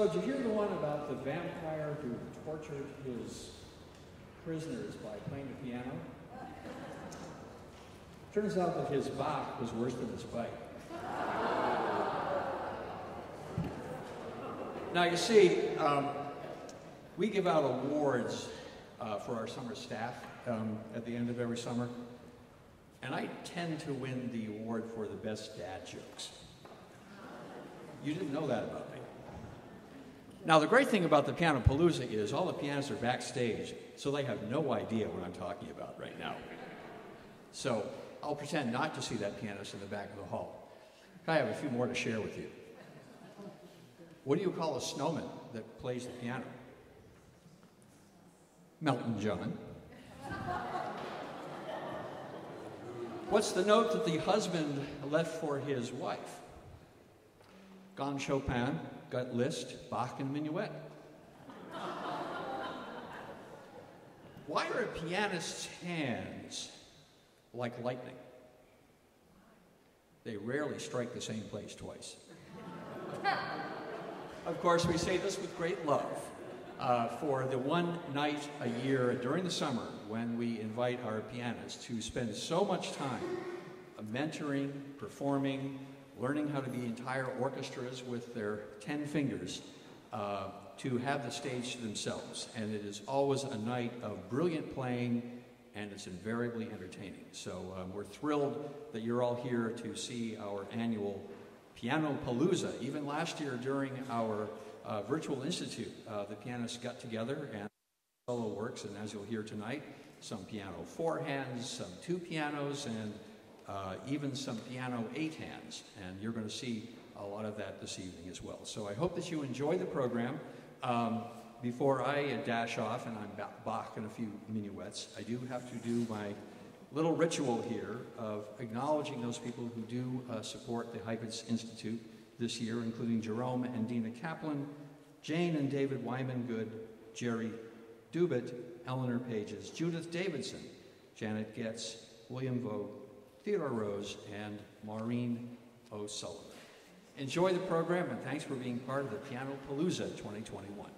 So, did you hear the one about the vampire who tortured his prisoners by playing the piano? Turns out that his Bach was worse than his bite. Now, you see, um, we give out awards uh, for our summer staff um, at the end of every summer, and I tend to win the award for the best dad jokes. You didn't know that about me. Now, the great thing about the Piano Palooza is all the pianists are backstage, so they have no idea what I'm talking about right now. So I'll pretend not to see that pianist in the back of the hall. I have a few more to share with you. What do you call a snowman that plays the piano? Melton John. What's the note that the husband left for his wife? Gone Chopin, got Liszt, Bach, and Minuet. Why are a pianist's hands like lightning? They rarely strike the same place twice. Of course, we say this with great love. Uh, for the one night a year during the summer when we invite our pianists to spend so much time mentoring, performing, learning how to be entire orchestras with their 10 fingers, uh, to have the stage to themselves. And it is always a night of brilliant playing, and it's invariably entertaining. So um, we're thrilled that you're all here to see our annual Piano Palooza. Even last year during our uh, virtual institute, uh, the pianists got together and solo works, and as you'll hear tonight, some piano four hands, some two pianos, and uh, even some piano eight hands. And you're going to see a lot of that this evening as well. So I hope that you enjoy the program. Um, before I dash off, and I'm Bach and a few minuets, I do have to do my little ritual here of acknowledging those people who do uh, support the Heifetz Institute this year, including Jerome and Dina Kaplan, Jane and David Wyman Good, Jerry Dubit, Eleanor Pages, Judith Davidson, Janet Getz, William Vogt, Theodore Rose, and Maureen O'Sullivan. Enjoy the program and thanks for being part of the Piano Palooza 2021.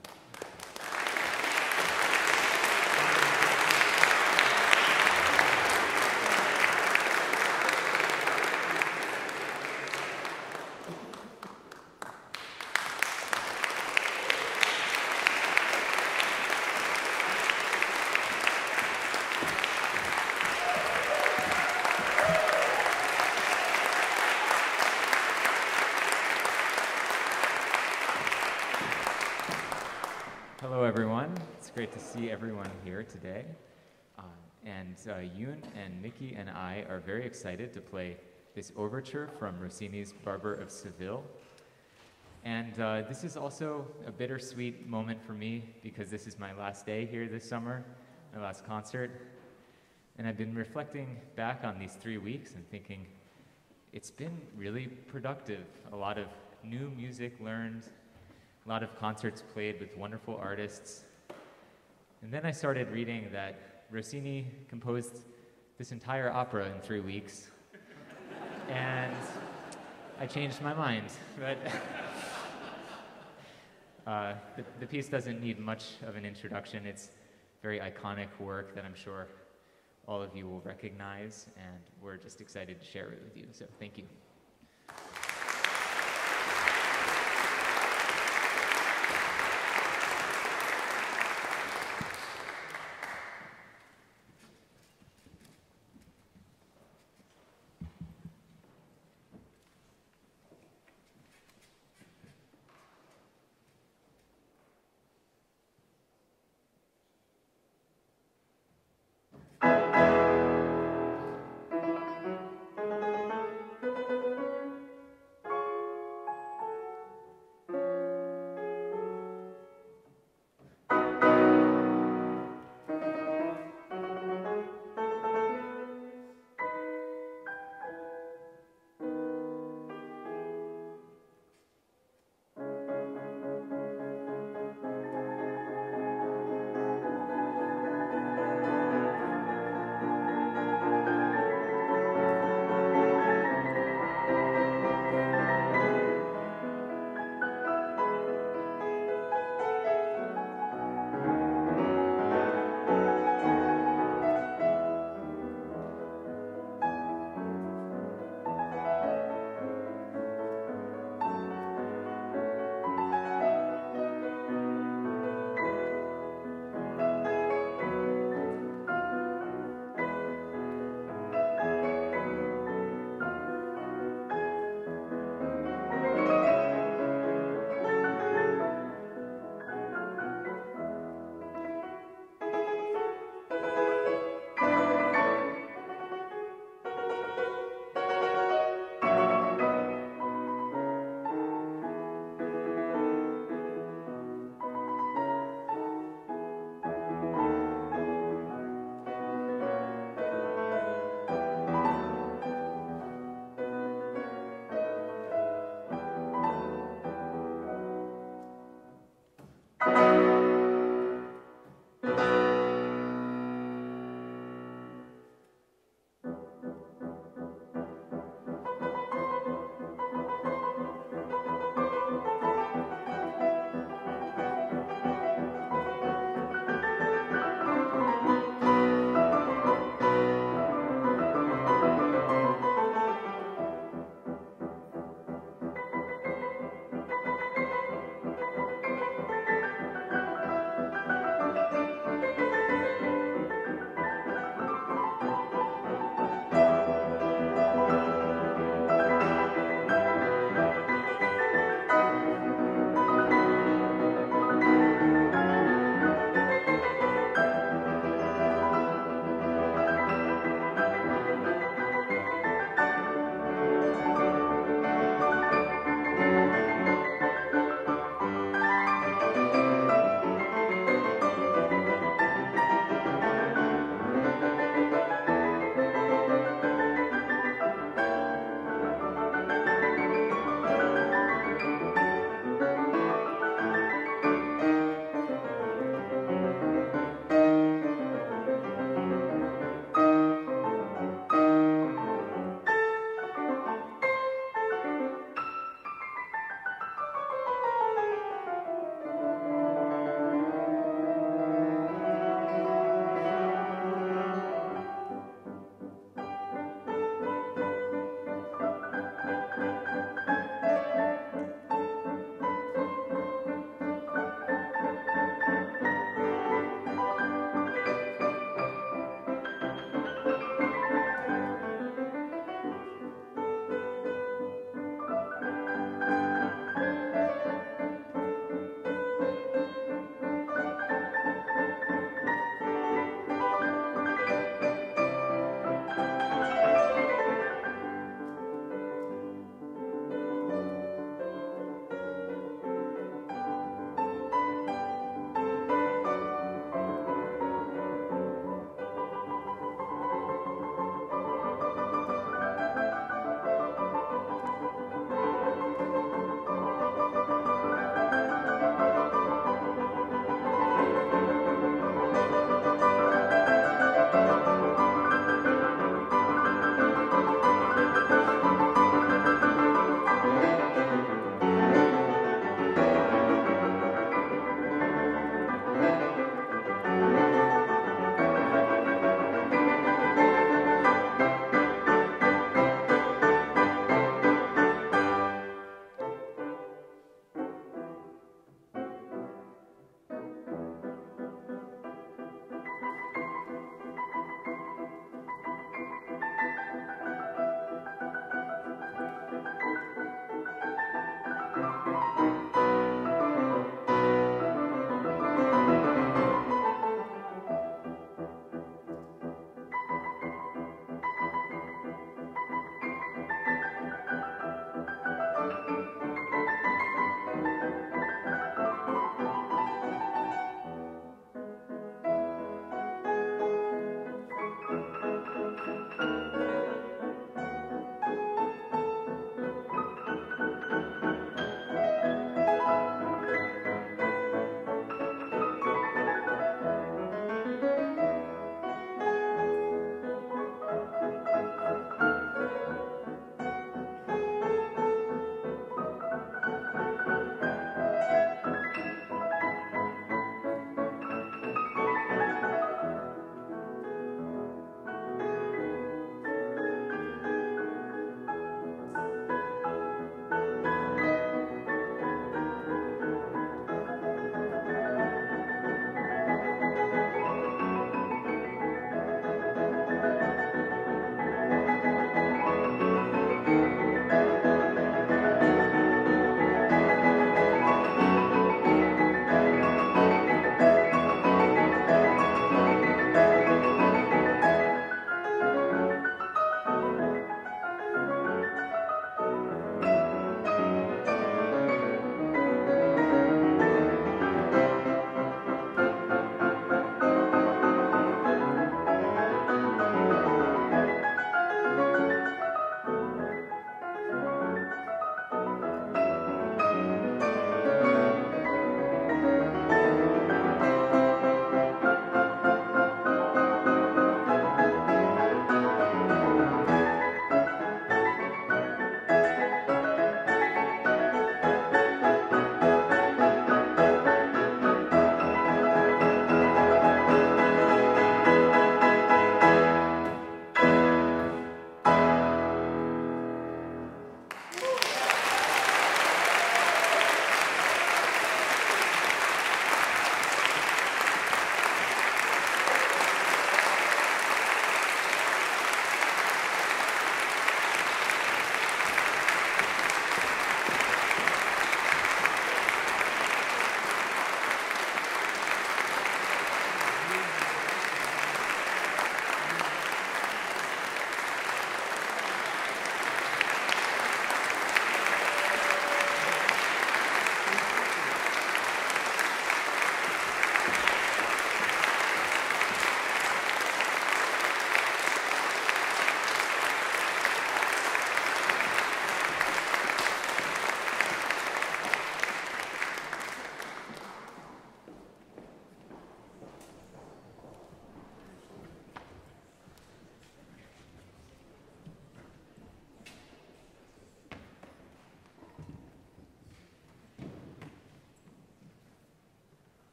great to see everyone here today. Uh, and uh, Yoon and Miki and I are very excited to play this overture from Rossini's Barber of Seville. And uh, this is also a bittersweet moment for me because this is my last day here this summer, my last concert. And I've been reflecting back on these three weeks and thinking it's been really productive. A lot of new music learned, a lot of concerts played with wonderful artists, and then I started reading that Rossini composed this entire opera in three weeks. and I changed my mind. But uh, the, the piece doesn't need much of an introduction. It's very iconic work that I'm sure all of you will recognize, and we're just excited to share it with you. So thank you.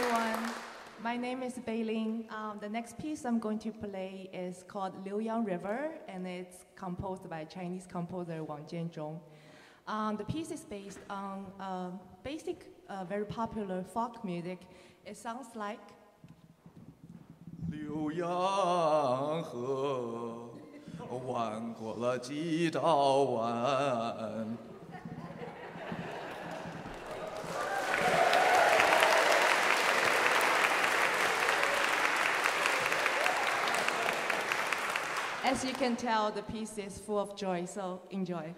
everyone. My name is Beilin. Um, the next piece I'm going to play is called Liuyang River, and it's composed by Chinese composer Wang Jianzhong. Um, the piece is based on uh, basic, uh, very popular folk music. It sounds like. 浏阳河，弯过了几道弯。As you can tell, the piece is full of joy, so enjoy.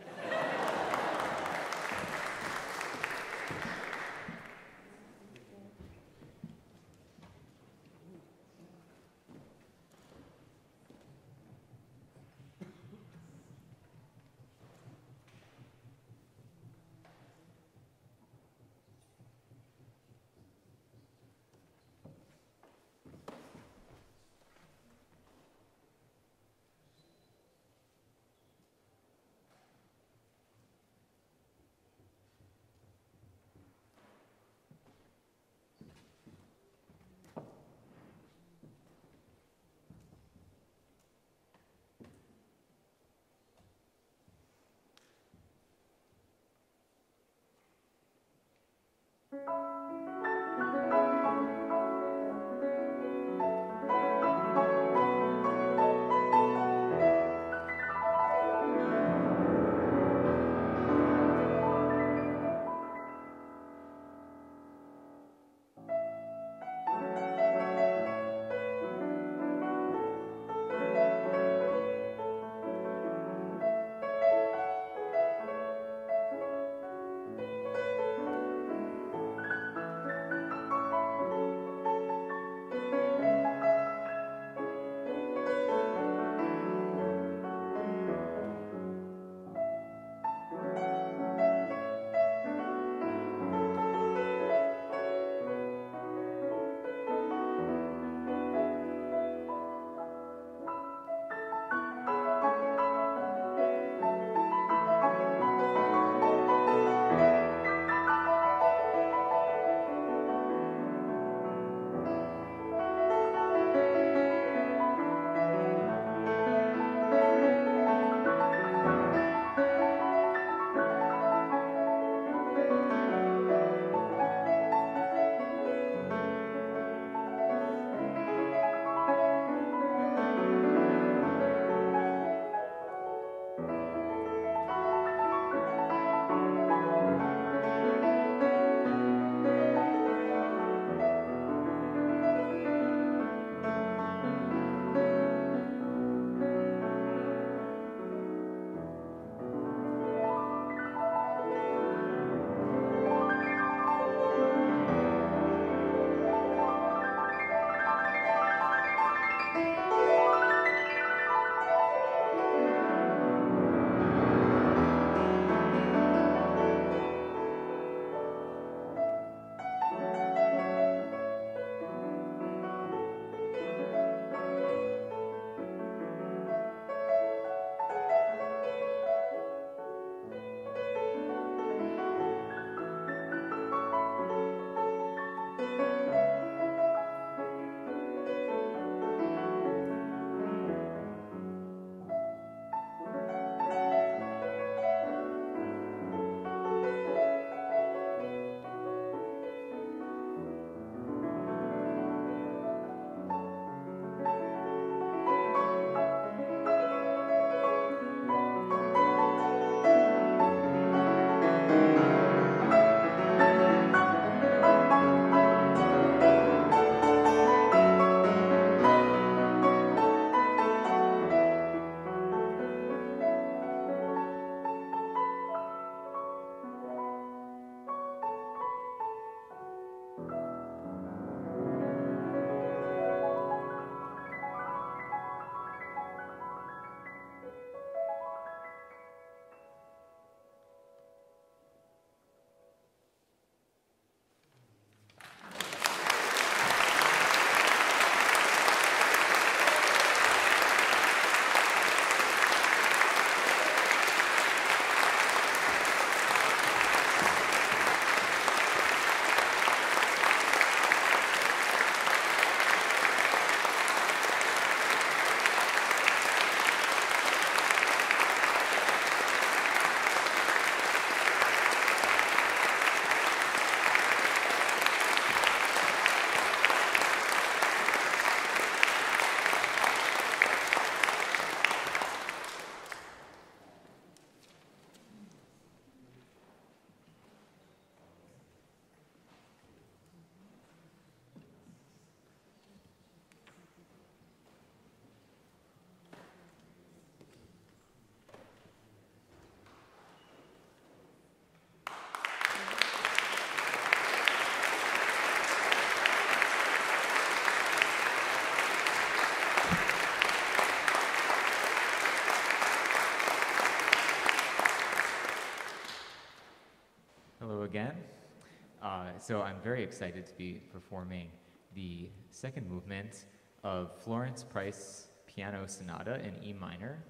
so I'm very excited to be performing the second movement of Florence Price Piano Sonata in E minor.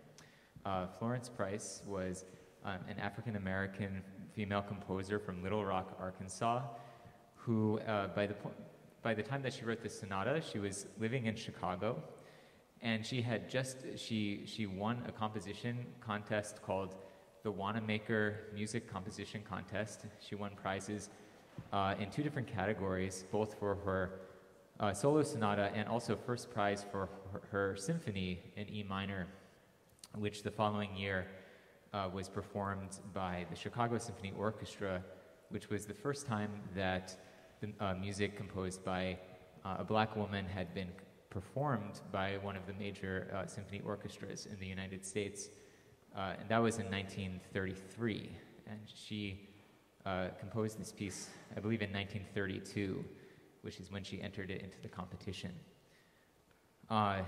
Uh, Florence Price was um, an African American female composer from Little Rock, Arkansas, who, uh, by, the po- by the time that she wrote this sonata, she was living in Chicago, and she had just she she won a composition contest called the Wanamaker Music Composition Contest. She won prizes uh, in two different categories, both for her uh, solo sonata and also first prize for her, her, symphony in E minor, which the following year uh, was performed by the Chicago Symphony Orchestra, which was the first time that the uh, music composed by uh, a black woman had been performed by one of the major uh, symphony orchestras in the United States. And that was in 1933. And she uh, composed this piece, I believe, in 1932, which is when she entered it into the competition. Uh,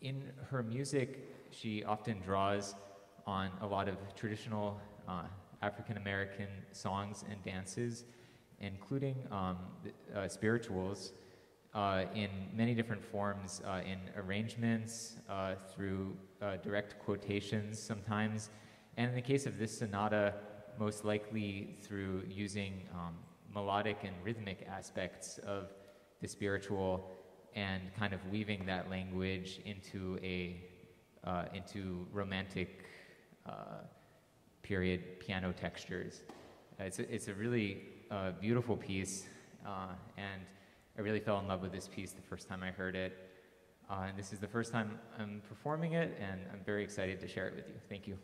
in her music, she often draws on a lot of traditional uh, African American songs and dances, including um, uh, spirituals. Uh, in many different forms, uh, in arrangements, uh, through uh, direct quotations sometimes, and in the case of this sonata, most likely through using um, melodic and rhythmic aspects of the spiritual and kind of weaving that language into a uh, into romantic uh, period piano textures. it's, a, it's a really uh, beautiful piece, uh, and I really fell in love with this piece the first time I heard it. Uh, and this is the first time I'm performing it, and I'm very excited to share it with you. Thank you.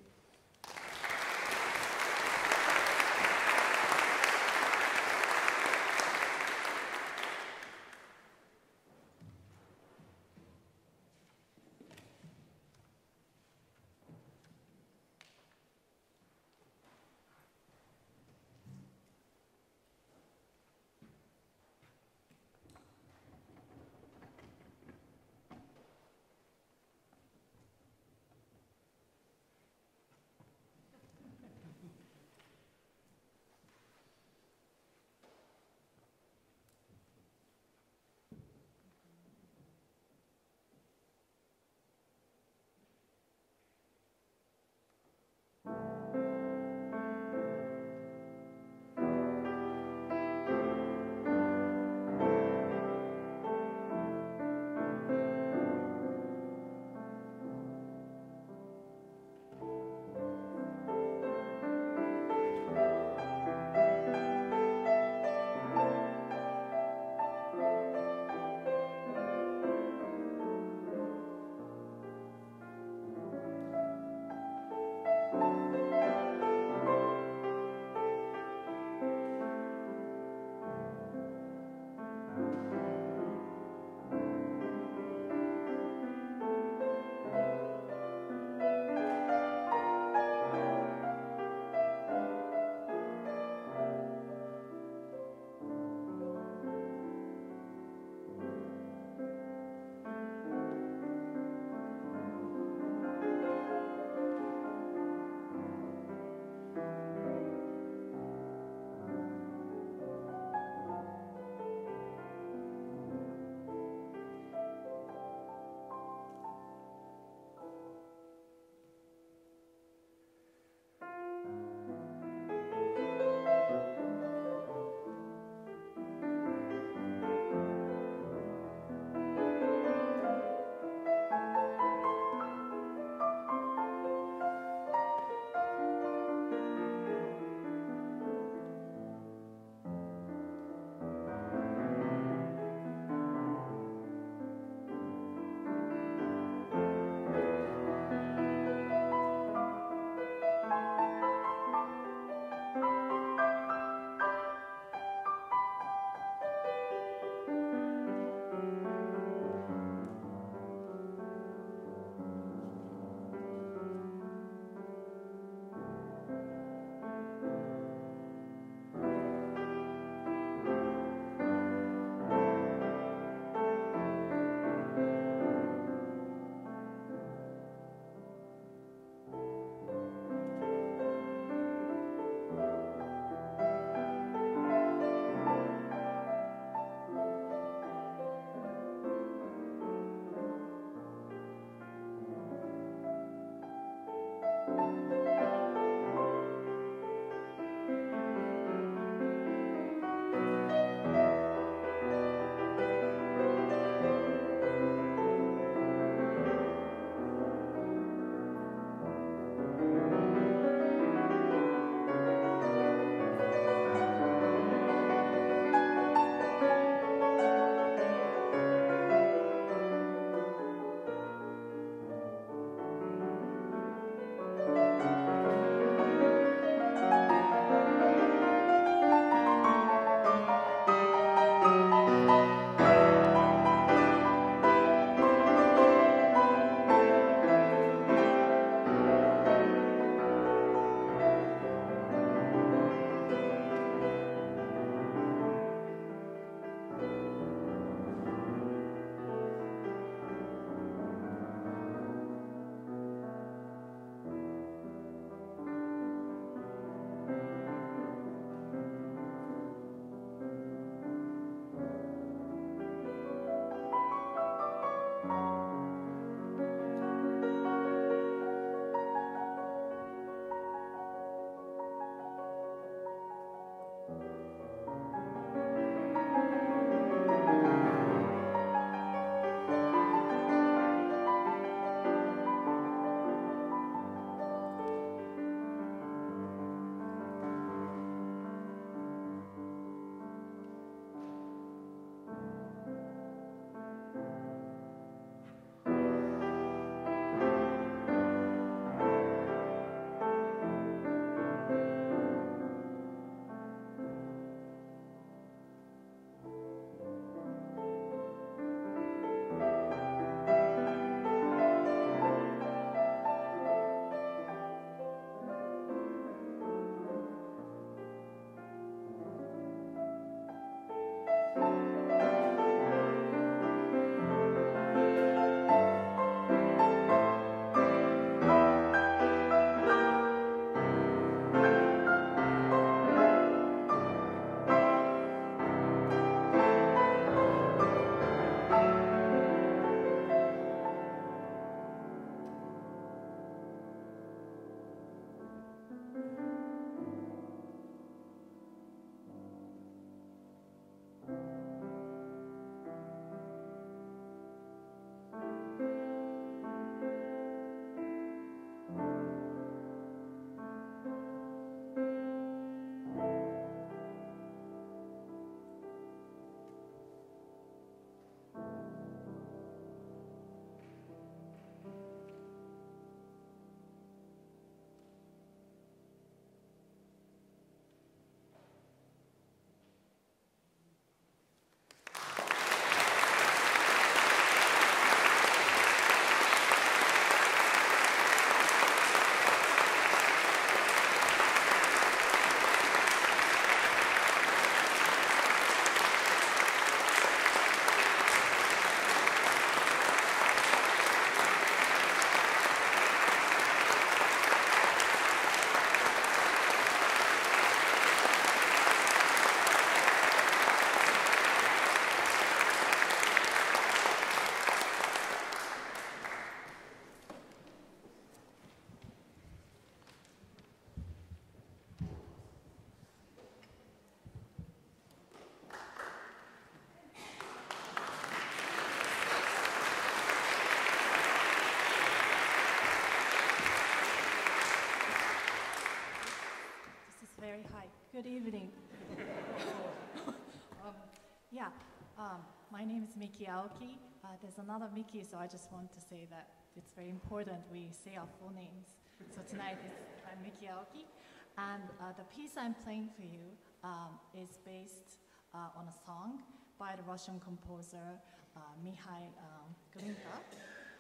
My name is Miki Aoki. Uh, there's another Miki, so I just want to say that it's very important we say our full names. So tonight is, I'm Miki Aoki, and uh, the piece I'm playing for you um, is based uh, on a song by the Russian composer uh, Mikhail um, Glinka,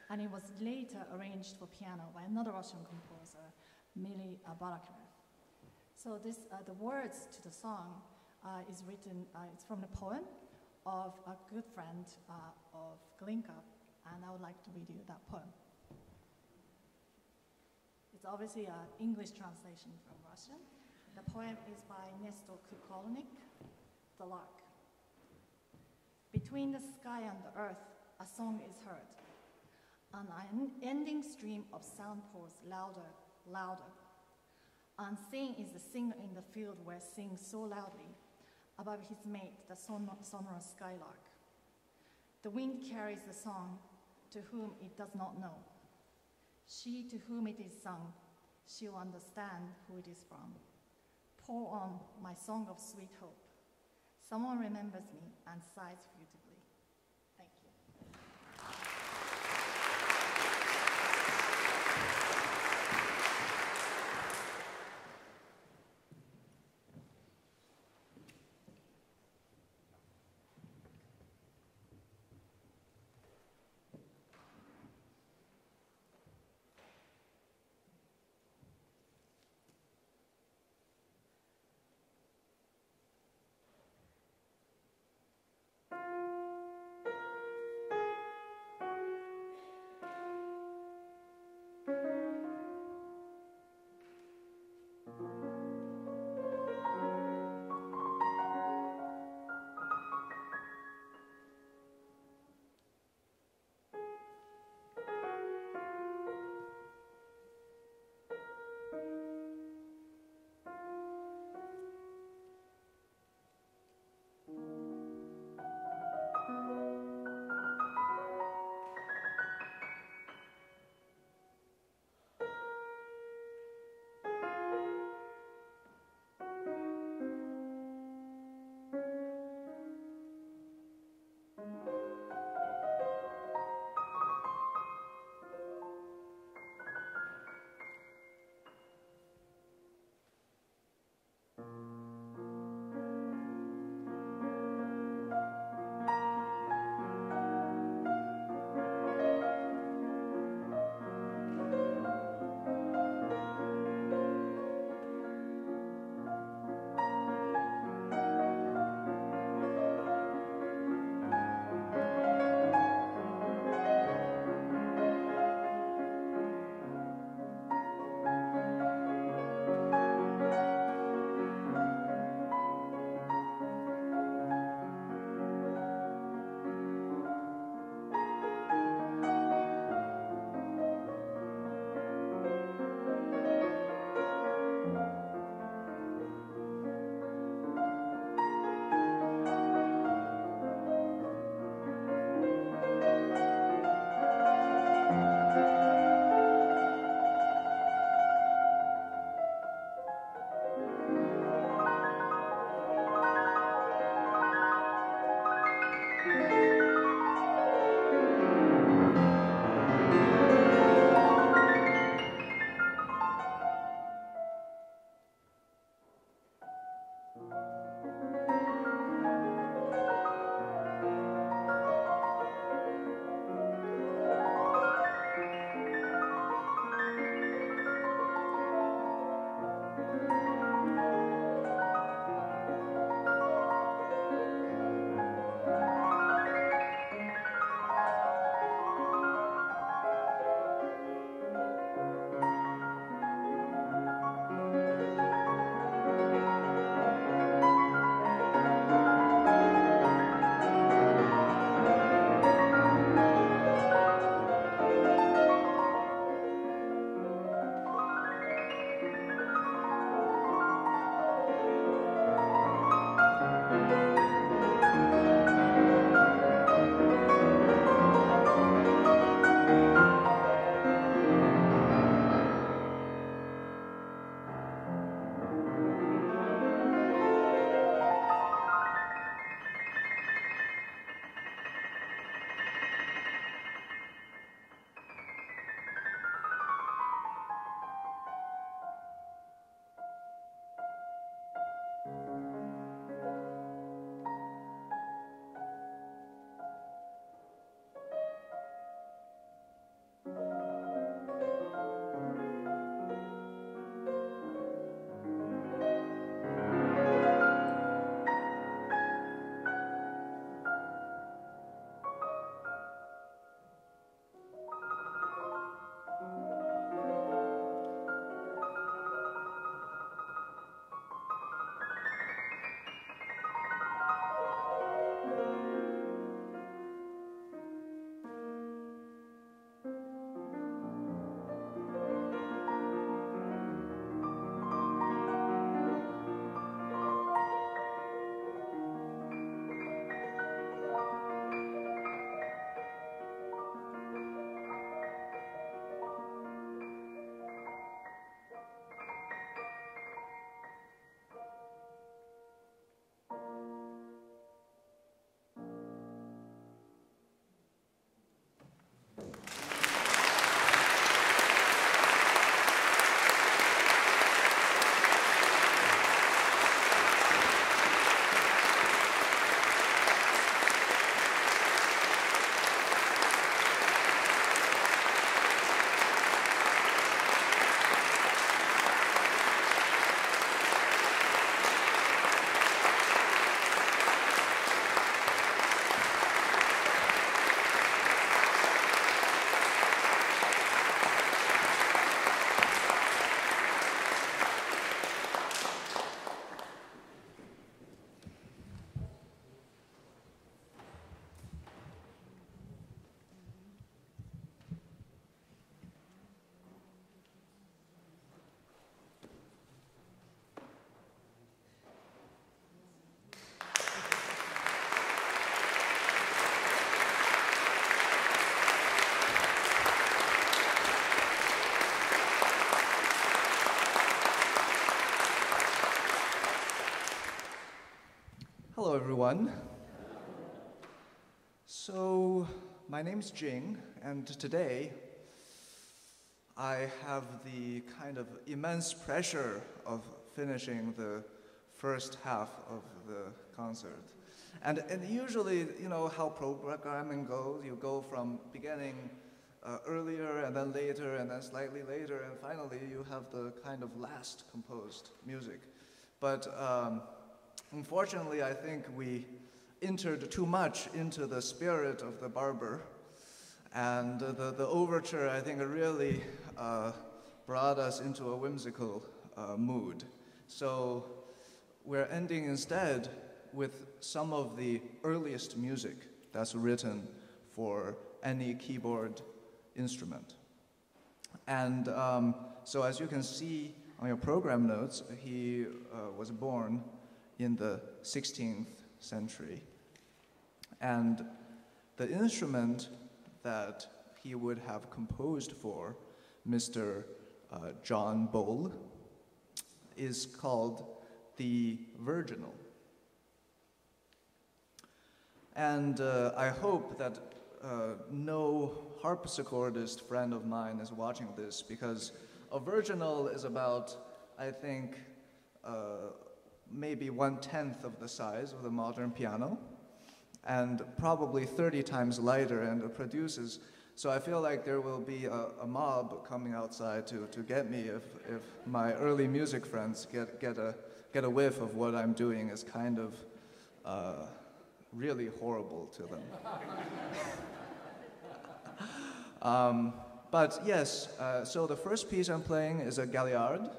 and it was later arranged for piano by another Russian composer, Mili uh, Balakirev. So this, uh, the words to the song is written, it's from the poem of a good friend uh, of Glinka, and I would like to read you that poem. It's obviously an English translation from Russian. The poem is by Nestor Kukolnik, The Lark. Between the sky and the earth, a song is heard. An unending stream of sound pours louder, louder. Unseen is the singer in the field where sings so loudly above his mate, the son- sonorous skylark. The wind carries the song to whom it does not know. She to whom it is sung, she'll understand who it is from. Pour on my song of sweet hope. Someone remembers me and sighs beautifully. Everyone. So, my name is Jing, and today I have the kind of immense pressure of finishing the first half of the concert. And, and usually, you know how programming goes, you go from beginning uh, earlier and then later and then slightly later, and finally you have the kind of last composed music. But um, unfortunately, I think we entered too much into the spirit of the barber. And the, the overture, I think, really uh, brought us into a whimsical uh, mood. So we're ending instead with some of the earliest music that's written for any keyboard instrument. And um, so, as you can see on your program notes, he uh, was born in the 16th century. And the instrument that he would have composed for Mr. Uh, John Bull is called the virginal. And uh, I hope that uh, no harpsichordist friend of mine is watching this because a virginal is about, I think, uh, maybe one tenth of the size of the modern piano and probably 30 times lighter and it produces. So I feel like there will be a, a, mob coming outside to, to get me if, if my early music friends get, get, a, get a whiff of what I'm doing is kind of uh, really horrible to them. um, but yes, uh, so the first piece I'm playing is a galliard,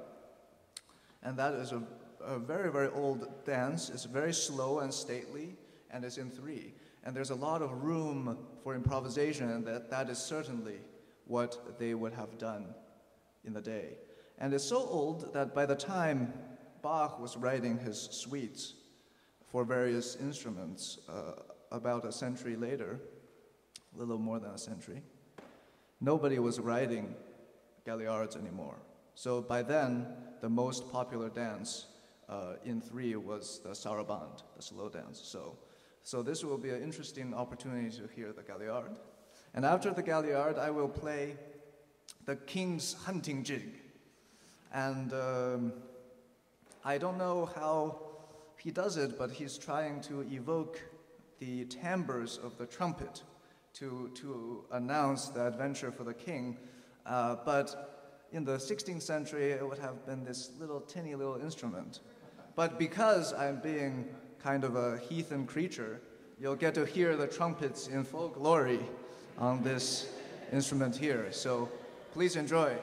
and that is a, a very, very old dance. It's very slow and stately, and it's in three. And there's a lot of room for improvisation, and that, that is certainly what they would have done in the day. And it's so old that by the time Bach was writing his suites, for various instruments uh, about a century later, a little more than a century. Nobody was writing galliards anymore. So by then, the most popular dance in three was the saraband, the slow dance. So, so this will be an interesting opportunity to hear the galliard. And after the galliard, I will play the king's hunting jig. And um, I don't know how he does it, but he's trying to evoke the timbres of the trumpet to, to announce the adventure for the king. Uh, but in the 16th century, it would have been this little tinny little instrument. But because I'm being kind of a heathen creature, you'll get to hear the trumpets in full glory on this instrument here. So please enjoy.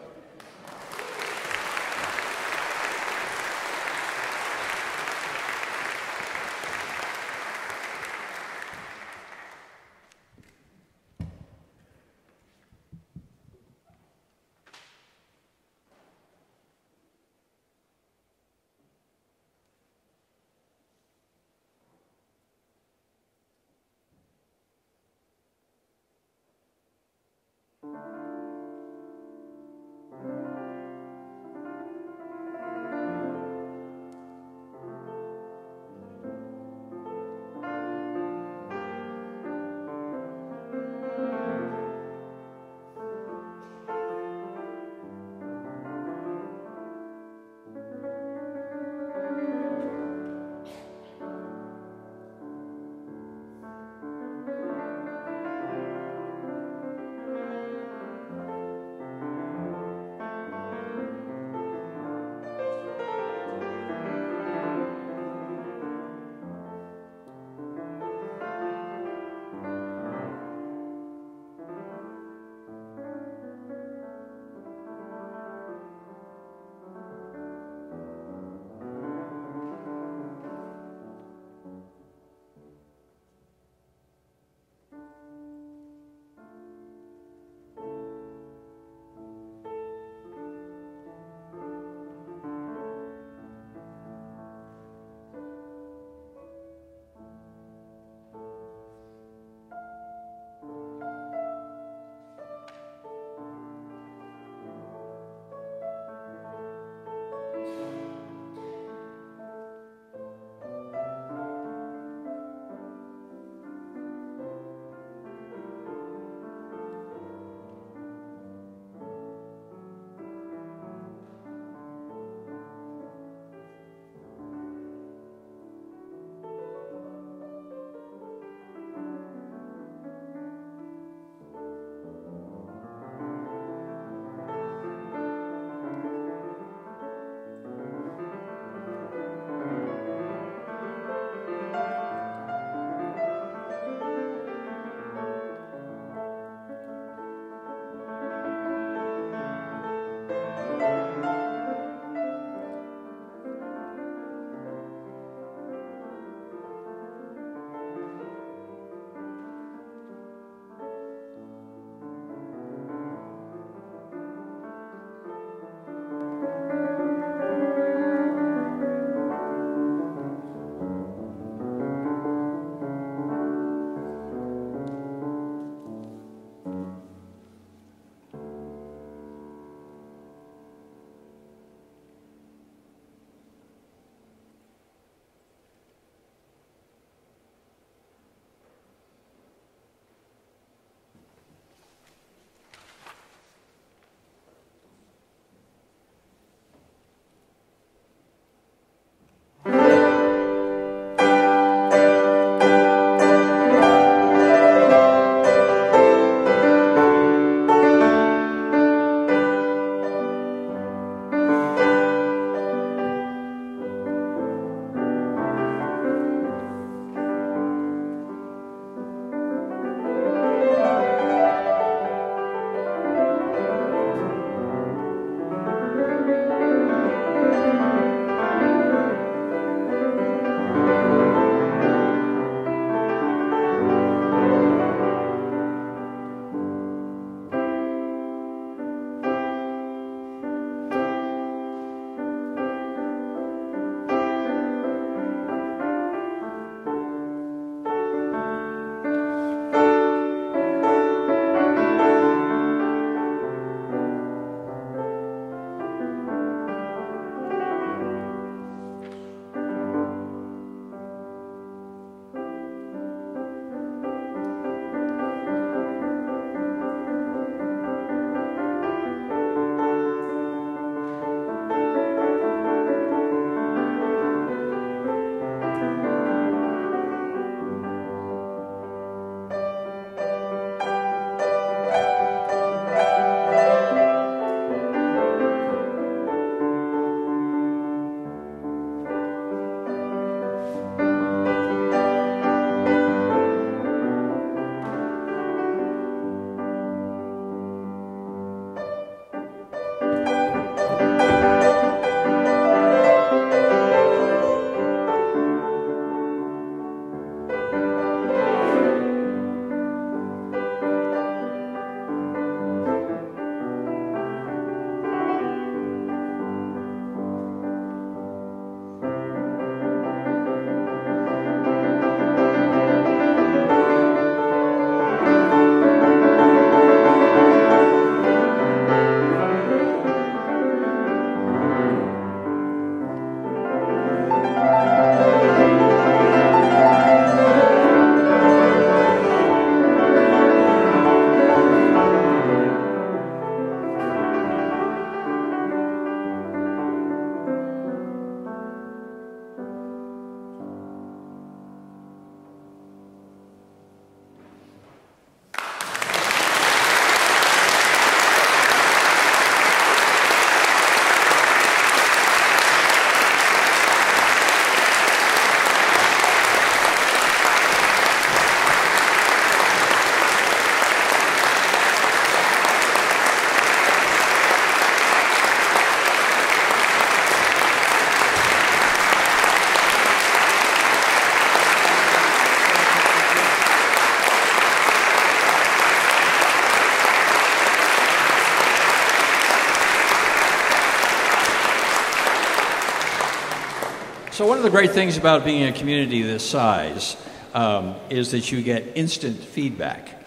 So one of the great things about being in a community this size um, is that you get instant feedback.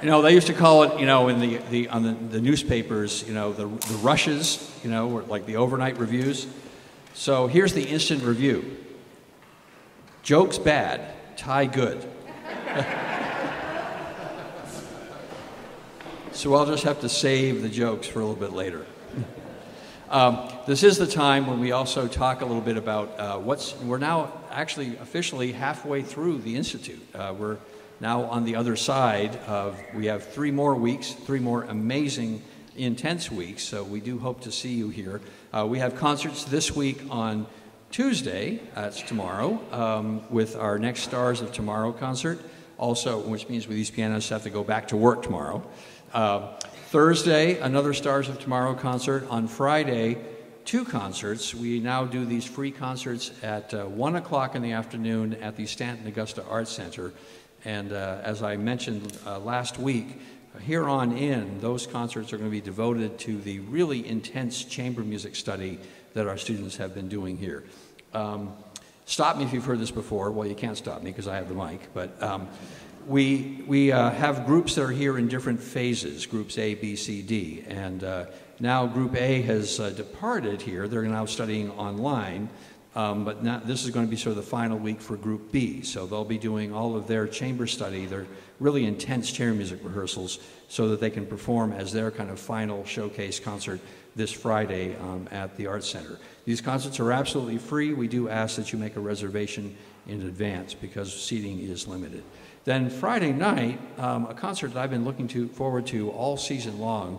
You know, they used to call it, you know, in the, the on the, the newspapers, you know, the, the rushes, you know, like the overnight reviews. So here's the instant review. Jokes bad, tie good. so I'll just have to save the jokes for a little bit later. Um, this is the time when we also talk a little bit about uh, what's, we're now actually officially halfway through the Institute. Uh, we're now on the other side of, we have three more weeks, three more amazing, intense weeks, so we do hope to see you here. Uh, we have concerts this week on Tuesday, that's tomorrow, um, with our next Stars of Tomorrow concert, also, which means with these pianists have to go back to work tomorrow. Uh, Thursday, another Stars of Tomorrow concert. On Friday, two concerts. We now do these free concerts at uh, 1 o'clock in the afternoon at the Staunton Augusta Arts Center. And uh, as I mentioned uh, last week, here on in, those concerts are going to be devoted to the really intense chamber music study that our students have been doing here. Um, stop me if you've heard this before. Well, you can't stop me because I have the mic, but um, we, we uh, have groups that are here in different phases, groups A, B, C, D. And uh, now group A has uh, departed here. They're now studying online. Um, but now, this is going to be sort of the final week for group B. So they'll be doing all of their chamber study, their really intense chamber music rehearsals, so that they can perform as their kind of final showcase concert this Friday um, at the Arts Center. These concerts are absolutely free. We do ask that you make a reservation in advance because seating is limited. Then Friday night, um, a concert that I've been looking to, forward to all season long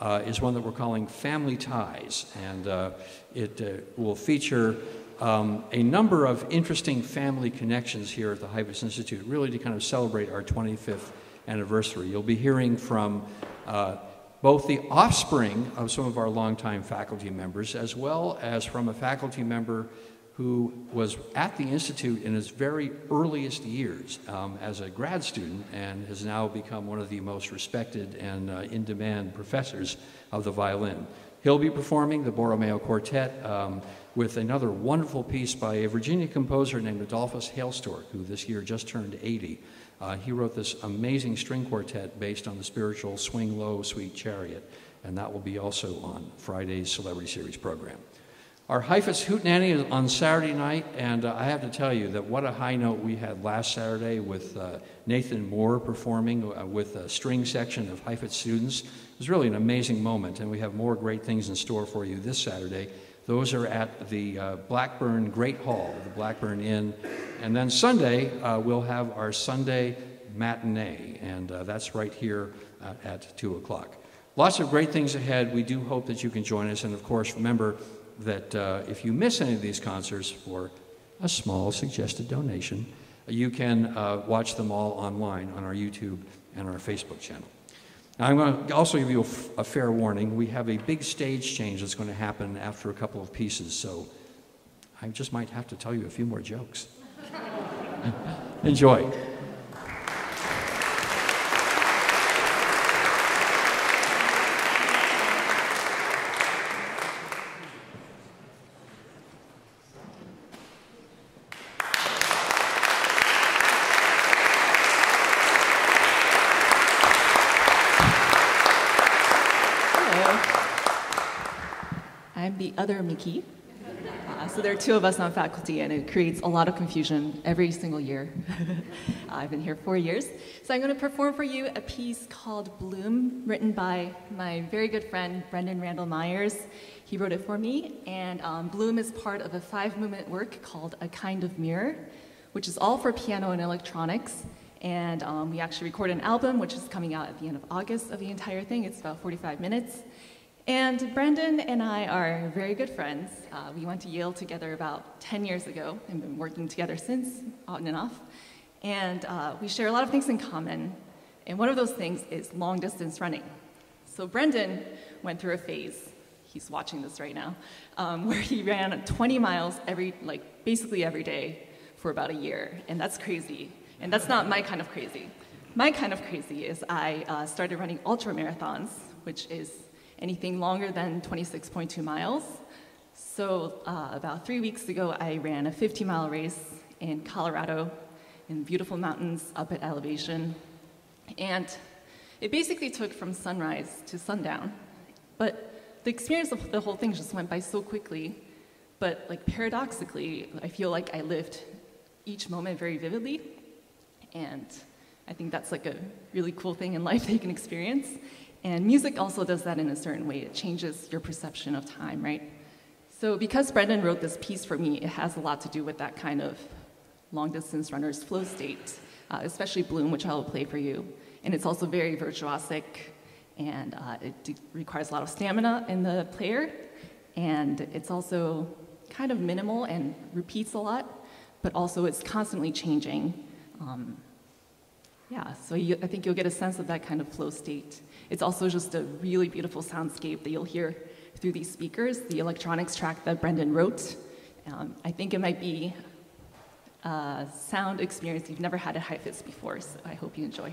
uh, is one that we're calling Family Ties. And uh, it uh, will feature um, a number of interesting family connections here at the Heifetz Institute, really to kind of celebrate our 25th anniversary. You'll be hearing from uh, both the offspring of some of our longtime faculty members, as well as from a faculty member who was at the Institute in his very earliest years um, as a grad student and has now become one of the most respected and uh, in demand professors of the violin. He'll be performing the Borromeo Quartet um, with another wonderful piece by a Virginia composer named Adolphus Hailstork, who this year just turned 80. Uh, he wrote this amazing string quartet based on the spiritual Swing Low, Sweet Chariot, and that will be also on Friday's Celebrity Series program. Our Heifetz Hootenanny is on Saturday night, and uh, I have to tell you that what a high note we had last Saturday with uh, Nathan Moore performing uh, with a string section of Heifetz students. It was really an amazing moment, and we have more great things in store for you this Saturday. Those are at the uh, Blackburn Great Hall, the Blackburn Inn. And then Sunday, uh, we'll have our Sunday matinee, and uh, that's right here at 2 o'clock. Lots of great things ahead. We do hope that you can join us, and of course, remember, that uh, if you miss any of these concerts for a small suggested donation, you can uh, watch them all online on our YouTube and our Facebook channel. Now, I'm going to also give you a, fair warning. We have a big stage change that's going to happen after a couple of pieces, so I just might have to tell you a few more jokes. Enjoy. Other Miki. Uh, so there are two of us on faculty, and it creates a lot of confusion every single year. I've been here four years. So I'm going to perform for you a piece called Bloom, written by my very good friend, Brendon Randall-Myers. He wrote it for me, and um, Bloom is part of a five-movement work called A Kind of Mirror, which is all for piano and electronics. And um, we actually recorded an album, which is coming out at the end of August of the entire thing. It's about 45 minutes. And Brendon and I are very good friends. Uh, we went to Yale together about 10 years ago and been working together since, on and off. And uh, we share a lot of things in common. And one of those things is long distance running. So Brendon went through a phase, he's watching this right now, um, where he ran 20 miles every, like basically every day for about a year. And that's crazy. And that's not my kind of crazy. My kind of crazy is I uh, started running ultra marathons, which is anything longer than 26.2 miles. So, uh, about three weeks ago, I ran a 50 mile race in Colorado in beautiful mountains up at elevation. And it basically took from sunrise to sundown. But the experience of the whole thing just went by so quickly. But, like, paradoxically, I feel like I lived each moment very vividly. And I think that's like a really cool thing in life that you can experience. And music also does that in a certain way. It changes your perception of time, right? So, because Brendon wrote this piece for me, it has a lot to do with that kind of long distance runner's flow state, uh, especially Bloom, which I will play for you. And it's also very virtuosic, and uh, it requires a lot of stamina in the player. And it's also kind of minimal and repeats a lot, but also it's constantly changing. Um, yeah, so you, I think you'll get a sense of that kind of flow state. It's also just a really beautiful soundscape that you'll hear through these speakers, the electronics track that Brendon wrote. Um, I think it might be a sound experience you've never had at Heifetz before, so I hope you enjoy.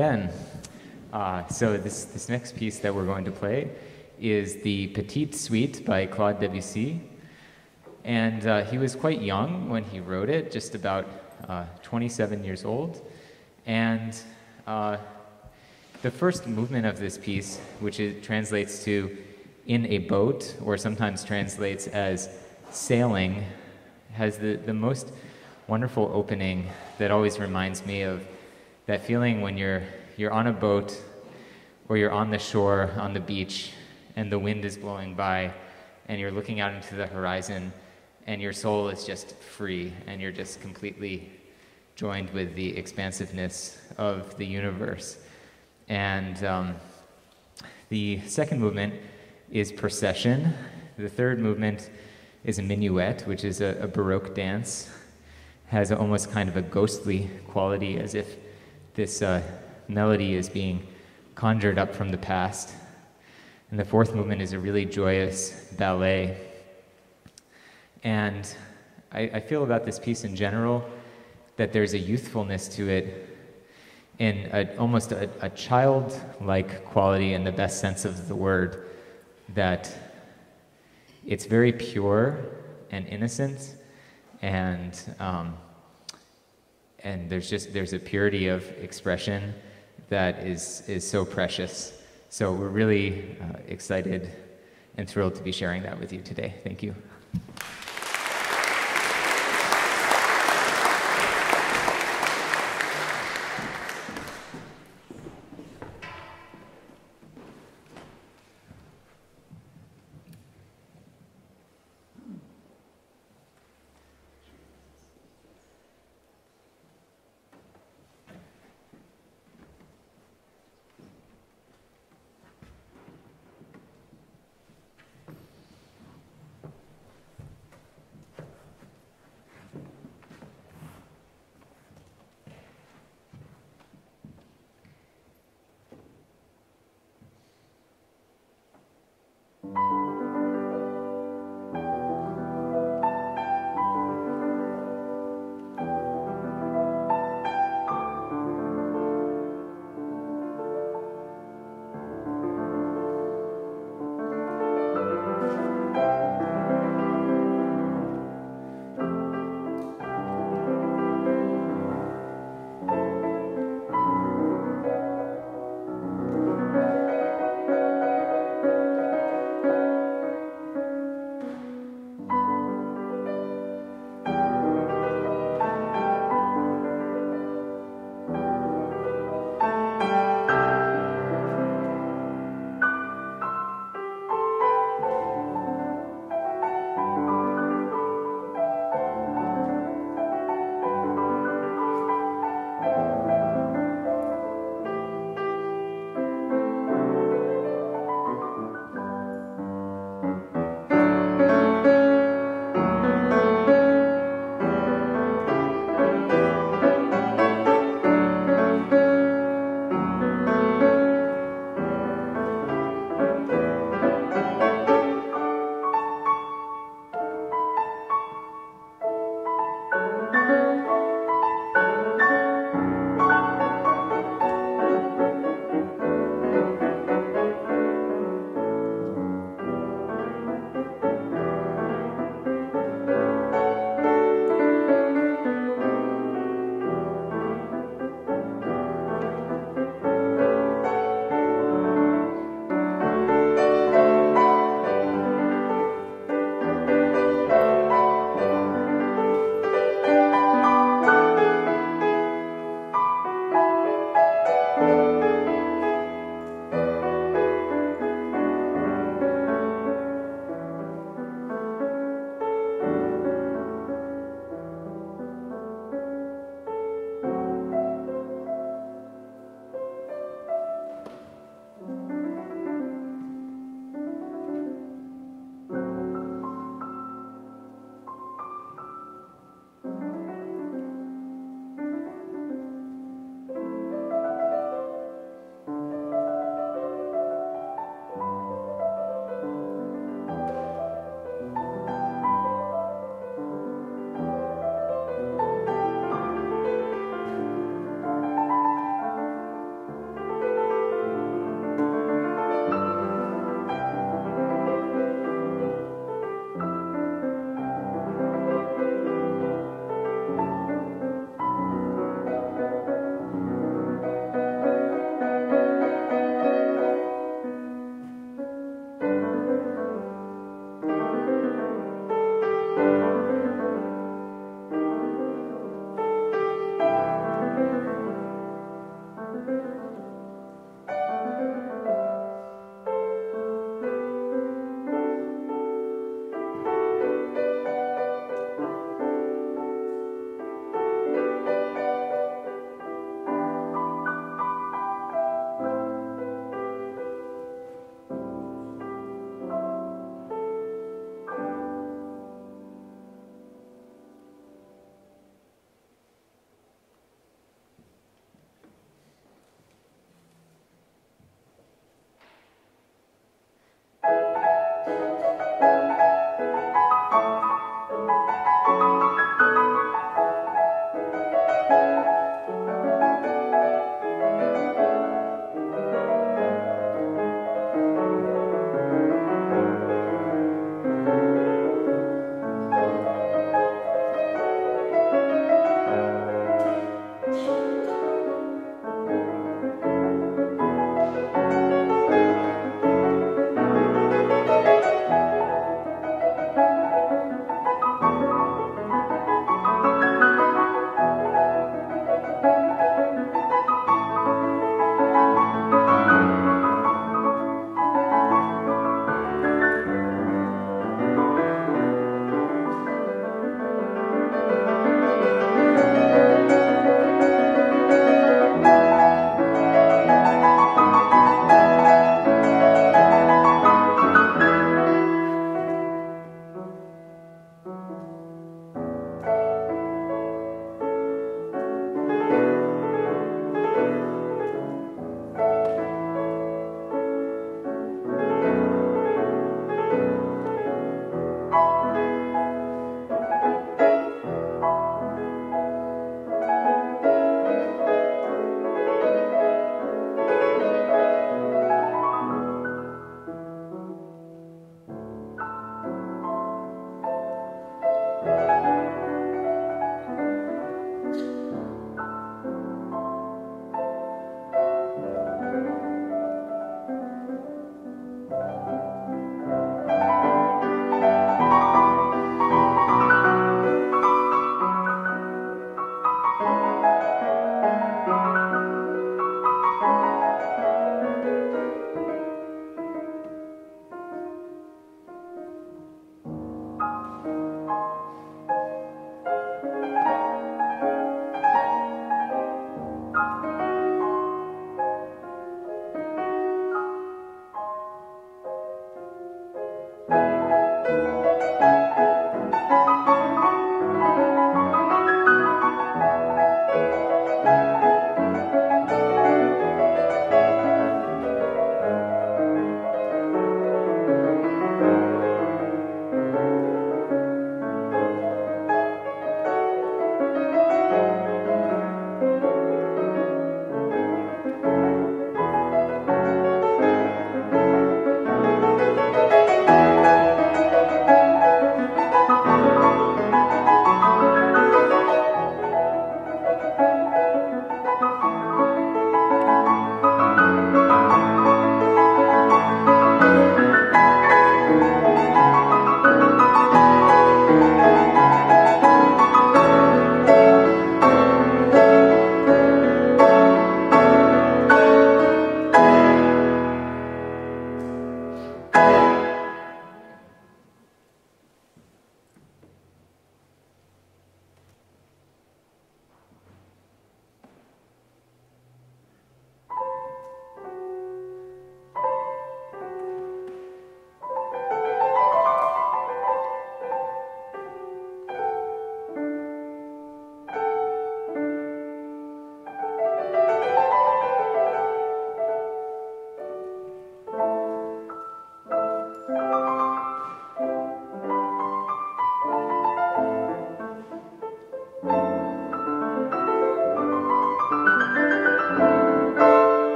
Again. Uh, so this, this next piece that we're going to play is the Petite Suite by Claude Debussy. And uh, he was quite young when he wrote it, just about uh, 27 years old. And uh, the first movement of this piece, which it translates to in a boat, or sometimes translates as sailing, has the, the most wonderful opening that always reminds me of that feeling when you're, you're on a boat or you're on the shore, on the beach, and the wind is blowing by, and you're looking out into the horizon, and your soul is just free, and you're just completely joined with the expansiveness of the universe. And um, the second movement is procession. The third movement is a minuet, which is a, a Baroque dance. Has almost kind of a ghostly quality, as if this uh, melody is being conjured up from the past. And the fourth movement is a really joyous ballet. And I, I feel about this piece in general that there's a youthfulness to it in a, almost a, a childlike quality in the best sense of the word, that it's very pure and innocent, and um, and there's just there's a purity of expression that is is so precious. So we're really uh, excited and thrilled to be sharing that with you today. Thank you.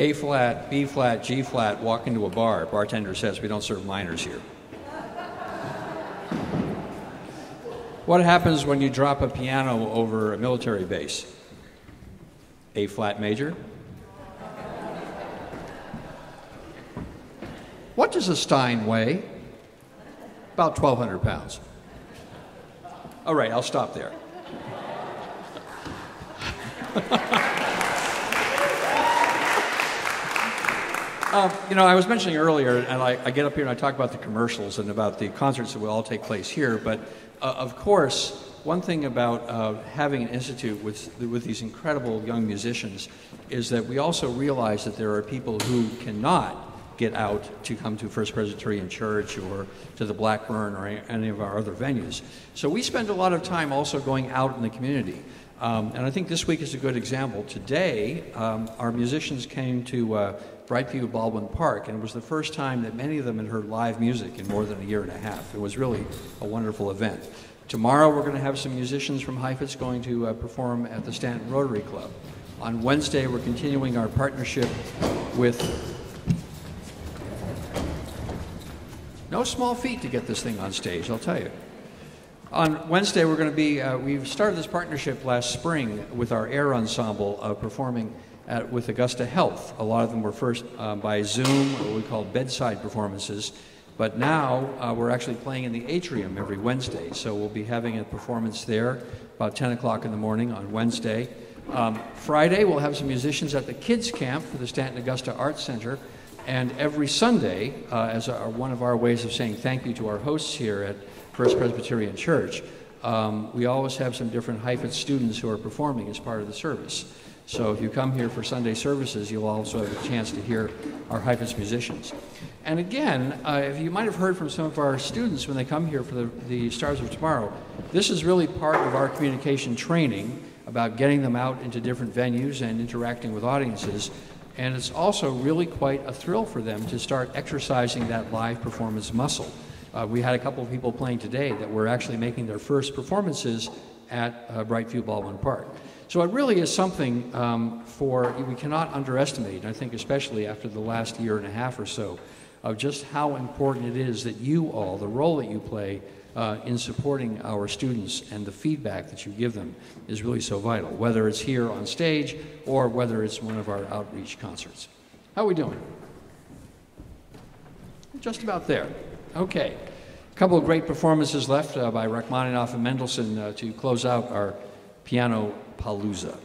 A flat, B flat, G flat, walk into a bar. Bartender says, We don't serve minors here. What happens when you drop a piano over a military base? A flat major? What does a Stein weigh? About 1,200 pounds. All right, I'll stop there. Um, you know, I was mentioning earlier, and I, I, get up here and I talk about the commercials and about the concerts that will all take place here. But uh, of course, one thing about uh, having an institute with, with these incredible young musicians is that we also realize that there are people who cannot get out to come to First Presbyterian Church or to the Blackburn or any of our other venues. So we spend a lot of time also going out in the community. Um, and I think this week is a good example. Today, um, our musicians came to uh, Brightview Baldwin Park, and it was the first time that many of them had heard live music in more than a year and a half. It was really a wonderful event. Tomorrow, we're going to have some musicians from Heifetz going to uh, perform at the Staunton Rotary Club. On Wednesday, we're continuing our partnership with no small feat to get this thing on stage, I'll tell you. On Wednesday, we're going to be, uh, we've started this partnership last spring with our air ensemble uh, performing at, with Augusta Health. A lot of them were first uh, by Zoom, what we call bedside performances. But now uh, we're actually playing in the atrium every Wednesday. So we'll be having a performance there about 10 o'clock in the morning on Wednesday. Um, Friday, we'll have some musicians at the kids' camp for the Staunton Augusta Arts Center. And every Sunday, uh, as our, one of our ways of saying thank you to our hosts here at First Presbyterian Church, um, we always have some different Heifetz students who are performing as part of the service. So if you come here for Sunday services, you'll also have a chance to hear our Heifetz musicians. And again, uh, if you might have heard from some of our students when they come here for the, the Stars of Tomorrow, this is really part of our communication training about getting them out into different venues and interacting with audiences. And it's also really quite a thrill for them to start exercising that live performance muscle. Uh, we had a couple of people playing today that were actually making their first performances at uh, Brightview Baldwin Park. So it really is something um, for, we cannot underestimate, I think especially after the last year and a half or so, of just how important it is that you all, the role that you play uh, in supporting our students and the feedback that you give them is really so vital, whether it's here on stage or whether it's one of our outreach concerts. How are we doing? Just about there. Okay. A couple of great performances left uh, by Rachmaninoff and Mendelssohn uh, to close out our piano Palooza.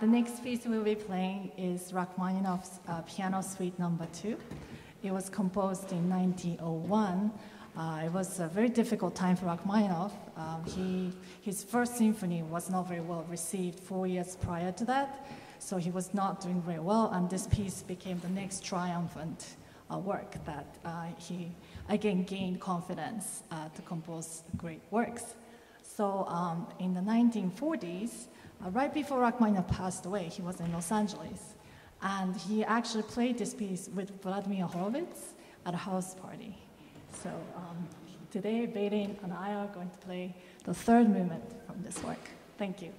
the we'll be playing is Rachmaninoff's uh, Piano Suite Number Two. It was composed in 1901. Uh, it was a very difficult time for Rachmaninoff. Um, he, his first symphony was not very well received four years prior to that, so he was not doing very well, and this piece became the next triumphant uh, work that uh, he again gained confidence uh, to compose great works. So um, in the 1940s, uh, right before Rachmaninoff passed away, he was in Los Angeles. And he actually played this piece with Vladimir Horowitz at a house party. So um, today, Beilin and I are going to play the third movement from this work. Thank you.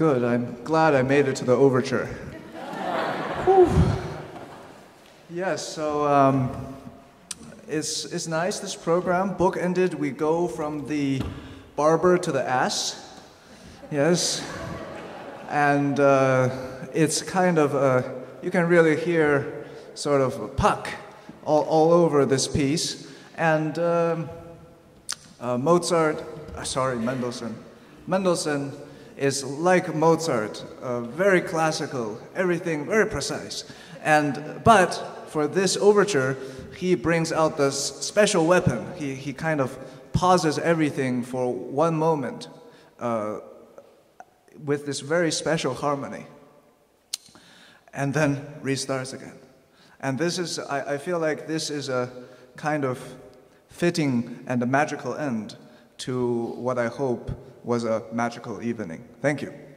Good. I'm glad I made it to the overture. Yes, so um, it's, it's nice, this program. Book ended, we go from the barber to the ass. Yes. And uh, it's kind of, uh, you can really hear sort of Puck all, all over this piece. And um, uh, Mozart, uh, sorry, Mendelssohn. Mendelssohn is like Mozart, uh, very classical, everything very precise. And, but for this overture, he brings out this special weapon. He, he kind of pauses everything for one moment uh, with this very special harmony and then restarts again. And this is, I, I feel like this is a kind of fitting and a magical end to what I hope was a magical evening. Thank you.